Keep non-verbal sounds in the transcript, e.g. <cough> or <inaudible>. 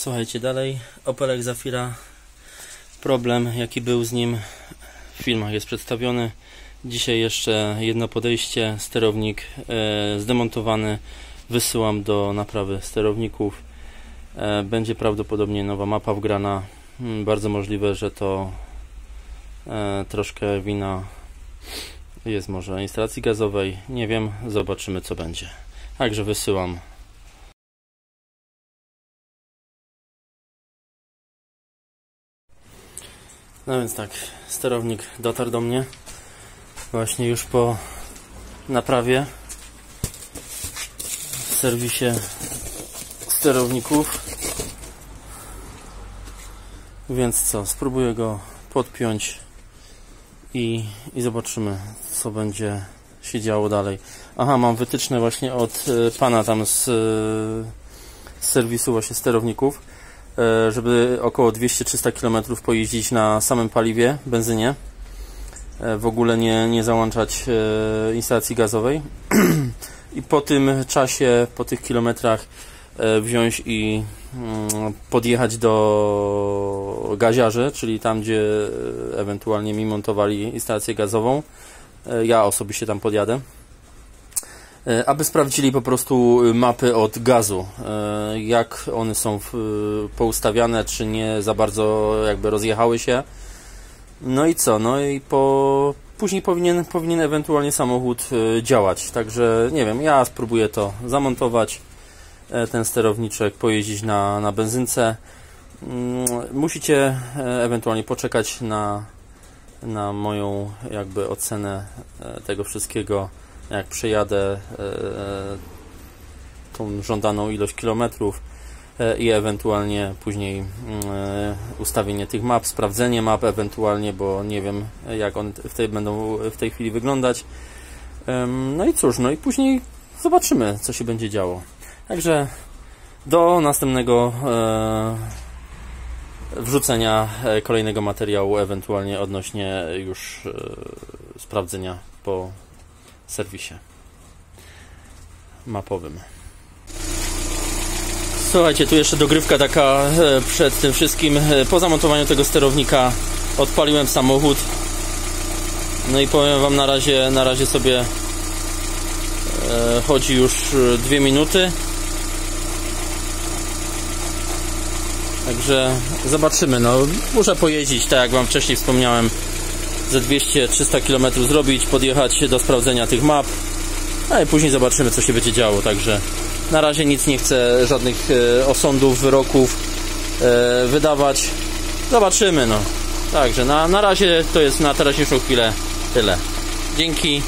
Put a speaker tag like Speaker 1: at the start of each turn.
Speaker 1: Słuchajcie, dalej Opelek Zafira. Problem, jaki był z nim w filmach jest przedstawiony. Dzisiaj jeszcze jedno podejście, sterownik e, zdemontowany. Wysyłam do naprawy sterowników. E, będzie prawdopodobnie nowa mapa wgrana. Hmm, bardzo możliwe, że to e, troszkę wina jest może instalacji gazowej. Nie wiem, zobaczymy co będzie. Także wysyłam No więc tak, sterownik dotarł do mnie. Właśnie już po naprawie w serwisie sterowników. Więc co, spróbuję go podpiąć i, i zobaczymy co będzie się działo dalej. Aha, mam wytyczne właśnie od e, pana tam z, e, z serwisu właśnie sterowników żeby około 200-300 km pojeździć na samym paliwie, benzynie. E, w ogóle nie, nie załączać e, instalacji gazowej. <clears throat> I po tym czasie, po tych kilometrach wziąć i mm, podjechać do gaziarzy, czyli tam, gdzie ewentualnie mi montowali instalację gazową. Ja osobiście tam podjadę E, aby sprawdzili po prostu mapy od gazu, e, jak one są poustawiane, czy nie za bardzo jakby rozjechały się. No i co? No i po... później powinien, powinien ewentualnie samochód e, działać. Także nie wiem, ja spróbuję to zamontować, ten sterowniczek, pojeździć na, na benzynce. Mm, musicie ewentualnie poczekać na, na moją jakby ocenę tego wszystkiego jak przejadę e, e, tą żądaną ilość kilometrów e, i ewentualnie później mm, ustawienie tych map, sprawdzenie map ewentualnie, bo nie wiem jak one w tej, będą w tej chwili wyglądać. No i cóż, no i później zobaczymy, co się będzie działo. Także do następnego wrzucenia kolejnego materiału, ewentualnie odnośnie już sprawdzenia po serwisie mapowym. Słuchajcie, tu jeszcze dogrywka taka e, przed tym wszystkim. E, po zamontowaniu tego sterownika odpaliłem samochód. No i powiem Wam na razie, na razie sobie e, chodzi już dwie minuty. Także zobaczymy. No, muszę pojeździć, tak jak Wam wcześniej wspomniałem ze 200-300 km zrobić, podjechać do sprawdzenia tych map, a i później zobaczymy co się będzie działo, także na razie nic nie chcę, żadnych e, osądów, wyroków e, wydawać. Zobaczymy, no. Także na, na razie to jest na teraźniejszą chwilę tyle. Dzięki.